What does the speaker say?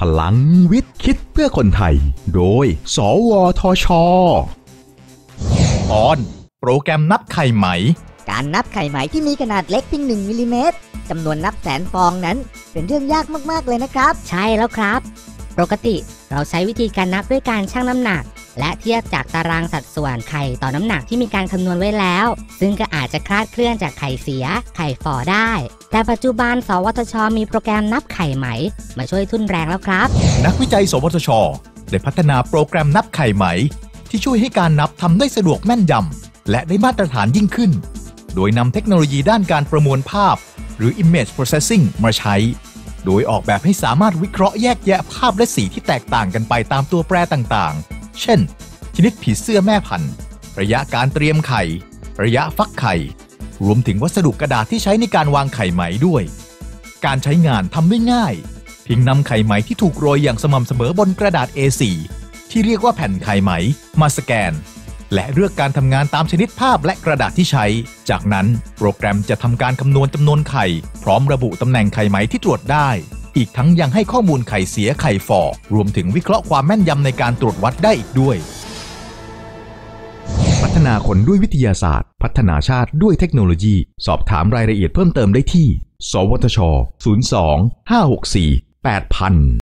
พลังวิทย์คิดเพื่อคนไทย โดย สวทช ตอน โปรแกรมนับไข่ไหม การนับไข่ไหมที่มีขนาดเล็กเพียงหนึ่งมิลลิเมตรจำนวนนับแสนฟองนั้น เป็นเรื่องยากมากๆเลยนะครับ ใช่แล้วครับ ปกติ เราใช้วิธีการนับด้วยการชั่งน้ำหนัก และเทียบจากตารางสัดส่วนไข่ต่อน้ำหนักที่มีการคำนวณไว้แล้ว ซึ่งก็อาจจะคลาดเคลื่อนจากไข่เสีย ไข่ฝ่อได้ แต่ปัจจุบัน สวทช มีโปรแกรมนับไข่ไหม มาช่วยทุนแรงแล้วครับ นักวิจัย สวทช ได้พัฒนาโปรแกรมนับไข่ไหม ที่ช่วยให้การนับทำได้สะดวกแม่นยำและได้มาตรฐานยิ่งขึ้น โดยนำเทคโนโลยีด้านการประมวลภาพ หรือ Image Processing มาใช้ โดยออกแบบให้สามารถวิเคราะห์แยกแยะภาพและสีที่แตกต่างกันไปตามตัวแปรต่างๆ เช่น ชนิดผีเสื้อแม่พันธุ์ ระยะการเตรียมไข่ ระยะฟักไข่ รวมถึงวัสดุกระดาษที่ใช้ในการวางไข่ไหมด้วย การใช้งานทำได้ง่าย เพียงนำไข่ไหมที่ถูกโรยอย่างสม่ำเสมอบนกระดาษ A4 ที่เรียกว่าแผ่นไข่ไหม มาสแกน และเลือกการทำงานตามชนิดภาพและกระดาษที่ใช้ จากนั้นโปรแกรมจะทำการคำนวณจำนวนไข่ พร้อมระบุตำแหน่งไข่ไหมที่ตรวจได้ อีกทั้งยังให้ข้อมูลไข่เสียไข่ฝ่อรวมถึงวิเคราะห์ความแม่นยำในการตรวจวัดได้อีกด้วย พัฒนาคนด้วยวิทยาศาสตร์ พัฒนาชาติด้วยเทคโนโลยี สอบถามรายละเอียดเพิ่มเติมได้ที่ สวทช 02 564 8000